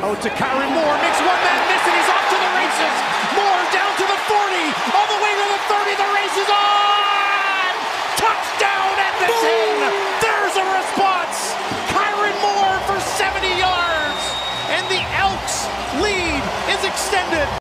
Oh, to Kyran Moore, makes one man miss, and he's off to the races. Moore down to the 40, all the way to the 30. The race is on! Touchdown, at the Edmonton! There's a response. Kyran Moore for 70 yards, and the Elks lead is extended.